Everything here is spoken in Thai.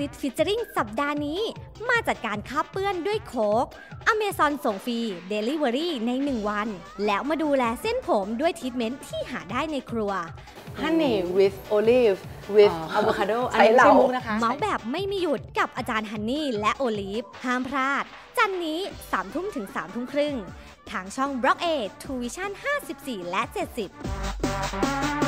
English Featuring สัปดาห์นี้ มาจัดการคราบเปื้อนด้วยโค้กอเมซอนส่งฟรีเดลิเวอรี่ใน 1 วัน แล้วมาดูแลเส้นผมด้วยทรีทเมนต์ที่หาได้ในครัว honey with olive with อ๋ avocado อันใช้นี้ไม่เหล่าใช่มุกนะคะ เม้าท์แบบไม่มีหยุดกับอาจารย์ฮันนี่และโอลิฟห้ามพลาด จันทร์นี้3ทุ่มถึง3ทุ่มครึ่ง ทางช่อง Block ทรูวิชั่นส์ 54 และ 70